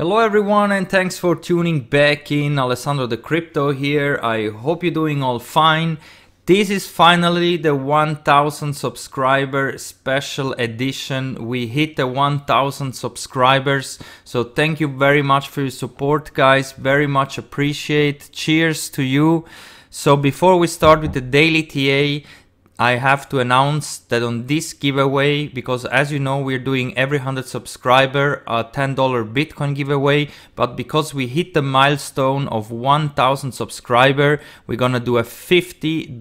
Hello everyone and thanks for tuning back in. Alessandro De Crypto here. I hope you're doing all fine. This is finally the 1000 subscriber special edition. We hit the 1000 subscribers. So thank you very much for your support guys. Very much appreciate. Cheers to you. So before we start with the daily TA, I have to announce that on this giveaway, because as you know, we're doing every 100 subscriber a $10 Bitcoin giveaway, but because we hit the milestone of 1000 subscriber, we're gonna do a $50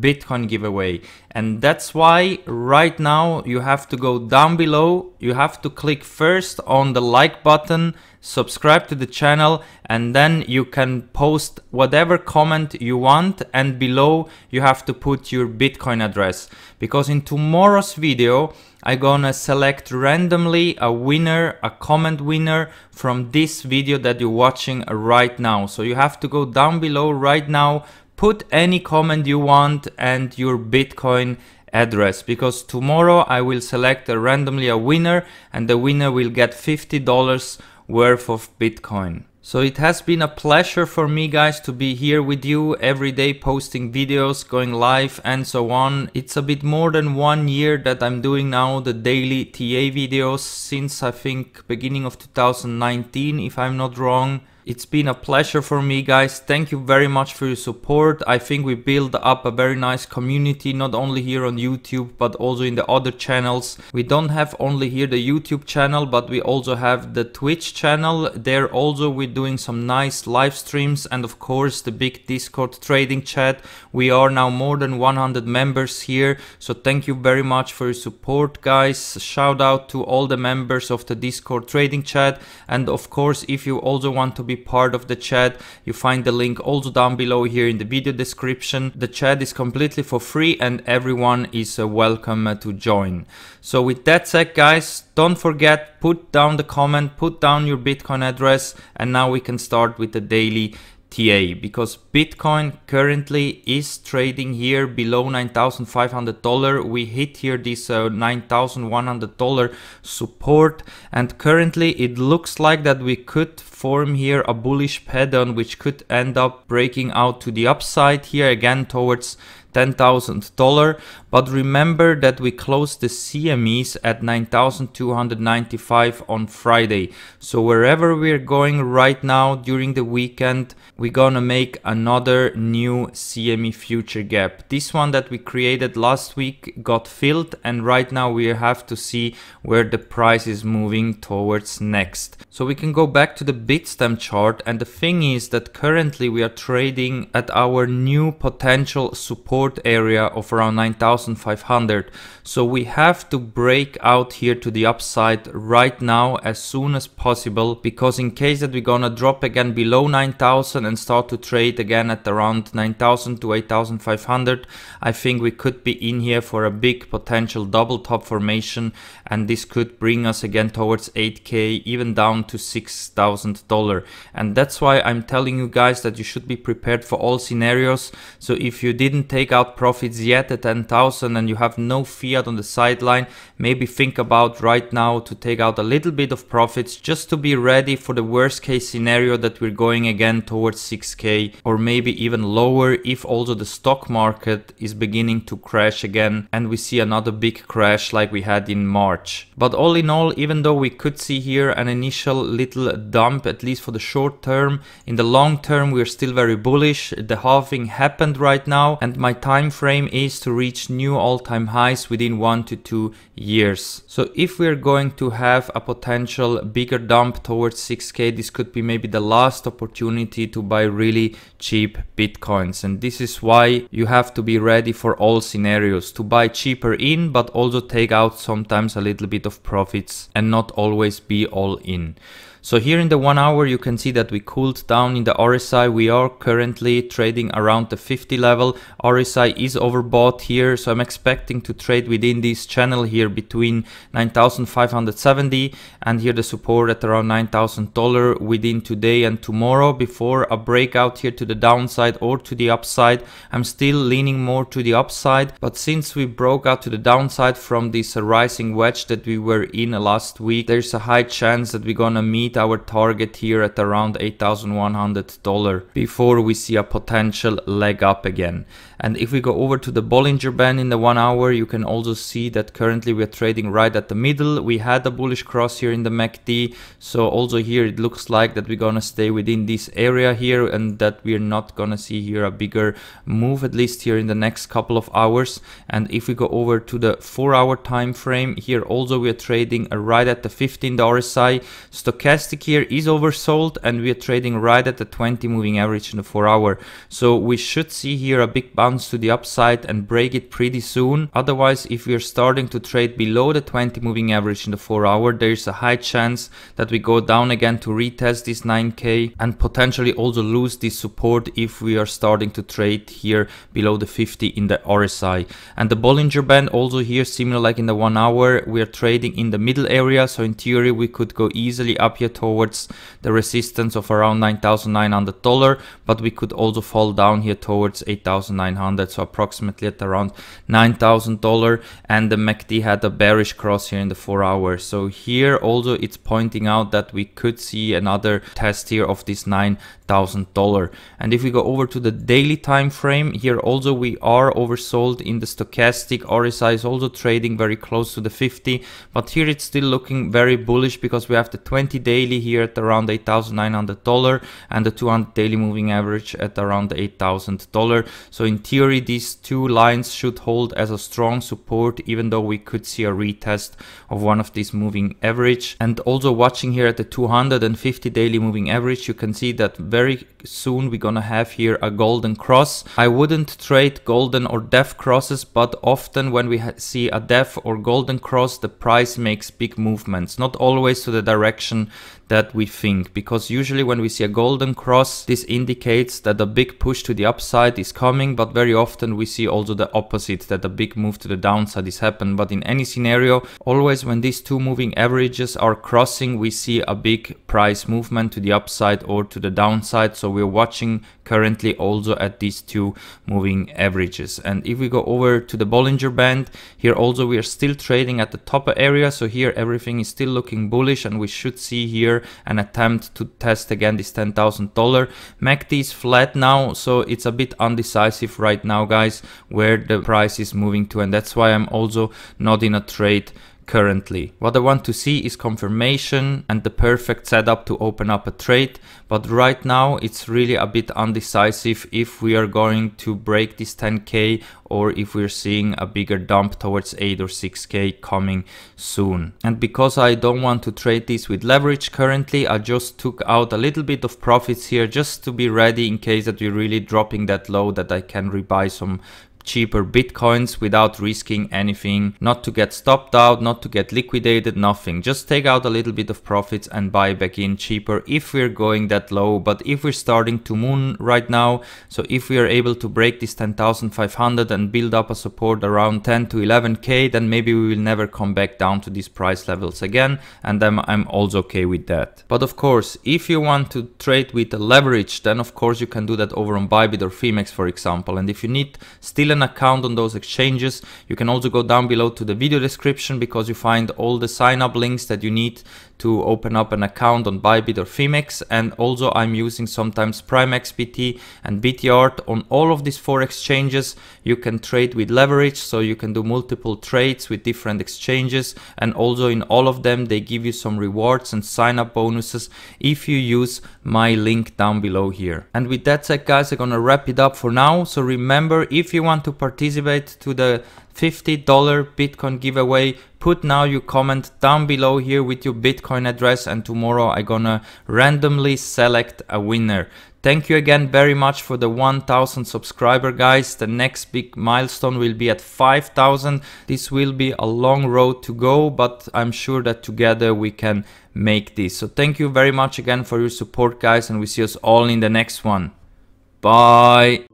Bitcoin giveaway. And that's why right now you have to go down below, you have to click first on the like button, subscribe to the channel and then you can post whatever comment you want. And below you have to put your bitcoin address. Because in tomorrow's video I'm gonna select randomly a winner a comment winner from this video that you're watching right now. So you have to go down below right now put any comment you want and your bitcoin address because tomorrow I will select a randomly a winner and the winner will get $50 worth of Bitcoin. So it has been a pleasure for me guys to be here with you every day posting videos, going live and so on. It's a bit more than one year that I'm doing now the daily TA videos since I think beginning of 2019 if I'm not wrong. It's been a pleasure for me guys. Thank you very much for your support. I think we build up a very nice community not only here on YouTube but also in the other channels. We don't have only here the YouTube channel but we also have the Twitch channel. There also we're doing some nice live streams and of course the big Discord trading chat. We are now more than 100 members here so thank you very much for your support guys. Shout out to all the members of the Discord trading chat and of course if you also want to be be part of the chat. You find the link also down below here in the video description. The chat is completely for free and everyone is uh, welcome uh, to join. So with that said guys, don't forget, put down the comment, put down your Bitcoin address and now we can start with the daily TA because Bitcoin currently is trading here below $9,500. We hit here this uh, $9,100 support and currently it looks like that we could form here a bullish pattern which could end up breaking out to the upside here again towards $10,000. But remember that we closed the CMEs at 9,295 on Friday. So wherever we're going right now during the weekend, we're gonna make another new CME future gap. This one that we created last week got filled and right now we have to see where the price is moving towards next. So we can go back to the Bitstamp chart and the thing is that currently we are trading at our new potential support support area of around 9500 so we have to break out here to the upside right now as soon as possible because in case that we're gonna drop again below 9000 and start to trade again at around 9000 to 8500 I think we could be in here for a big potential double top formation and this could bring us again towards 8k even down to $6000 and that's why I'm telling you guys that you should be prepared for all scenarios. So if you didn't take out profits yet at 10,000 and you have no fiat on the sideline, maybe think about right now to take out a little bit of profits just to be ready for the worst case scenario that we're going again towards 6k or maybe even lower if also the stock market is beginning to crash again and we see another big crash like we had in March. But all in all, even though we could see here an initial little dump at least for the short term, in the long term we're still very bullish. The halving happened right now and my time frame is to reach new all-time highs within one to two years. So if we're going to have a potential bigger dump towards 6k, this could be maybe the last opportunity to buy really cheap bitcoins. And this is why you have to be ready for all scenarios to buy cheaper in, but also take out sometimes a little bit of profits and not always be all in. So here in the one hour you can see that we cooled down in the RSI. We are currently trading around the 50 level. RSI is overbought here so I'm expecting to trade within this channel here between 9,570 and here the support at around $9,000 within today and tomorrow before a breakout here to the downside or to the upside. I'm still leaning more to the upside but since we broke out to the downside from this rising wedge that we were in last week there's a high chance that we're gonna meet meet our target here at around $8,100 before we see a potential leg up again. And if we go over to the Bollinger Band in the one hour, you can also see that currently we're trading right at the middle. We had a bullish cross here in the MACD. So also here it looks like that we're gonna stay within this area here and that we're not gonna see here a bigger move at least here in the next couple of hours. And if we go over to the four hour time frame here also we're trading right at the 15 RSI. Stochastic here is oversold and we're trading right at the 20 moving average in the four hour. So we should see here a big bounce to the upside and break it pretty soon. Otherwise, if we are starting to trade below the 20 moving average in the 4 hour, there's a high chance that we go down again to retest this 9k and potentially also lose this support if we are starting to trade here below the 50 in the RSI. And the Bollinger Band also here, similar like in the 1 hour, we are trading in the middle area. So in theory, we could go easily up here towards the resistance of around $9,900, but we could also fall down here towards 8,900 so approximately at around $9,000 and the MACD had a bearish cross here in the 4 hours. So here also it's pointing out that we could see another test here of this $9,000. And if we go over to the daily time frame, here also we are oversold in the stochastic. RSI is also trading very close to the 50, but here it's still looking very bullish because we have the 20 daily here at around $8,900 and the 200 daily moving average at around $8,000. So in theory, these two lines should hold as a strong support, even though we could see a retest of one of these moving average. And also watching here at the 250 daily moving average, you can see that very soon we're gonna have here a golden cross. I wouldn't trade golden or death crosses, but often when we see a death or golden cross, the price makes big movements, not always to the direction that we think because usually when we see a golden cross this indicates that a big push to the upside is coming but very often we see also the opposite that a big move to the downside is happening but in any scenario always when these two moving averages are crossing we see a big price movement to the upside or to the downside. So we're watching currently also at these two moving averages. And if we go over to the Bollinger Band here also we are still trading at the top area. So here everything is still looking bullish and we should see here and attempt to test again this $10,000. MACD is flat now, so it's a bit undecisive right now, guys, where the price is moving to. And that's why I'm also not in a trade currently. What I want to see is confirmation and the perfect setup to open up a trade. But right now it's really a bit undecisive if we are going to break this 10k or if we're seeing a bigger dump towards 8 or 6k coming soon. And because I don't want to trade this with leverage currently, I just took out a little bit of profits here just to be ready in case that we're really dropping that low that I can rebuy some cheaper bitcoins without risking anything, not to get stopped out, not to get liquidated, nothing. Just take out a little bit of profits and buy back in cheaper if we're going that low. But if we're starting to moon right now, so if we are able to break this 10,500 and build up a support around 10 to 11k, then maybe we will never come back down to these price levels again. And then I'm also okay with that. But of course, if you want to trade with leverage, then of course you can do that over on Bybit or Phemex, for example. And if you need still an account on those exchanges. You can also go down below to the video description because you find all the sign up links that you need to open up an account on Bybit or Phemex. And also I'm using sometimes Prime XBT and Bityard on all of these four exchanges. You can trade with leverage, so you can do multiple trades with different exchanges. And also in all of them, they give you some rewards and sign up bonuses if you use my link down below here. And with that said, guys, I'm gonna wrap it up for now. So remember, if you want to participate to the $50 Bitcoin giveaway. Put now your comment down below here with your Bitcoin address and tomorrow I gonna randomly select a winner. Thank you again very much for the 1000 subscriber guys. The next big milestone will be at 5000. This will be a long road to go, but I'm sure that together we can make this. So thank you very much again for your support guys and we see us all in the next one. Bye.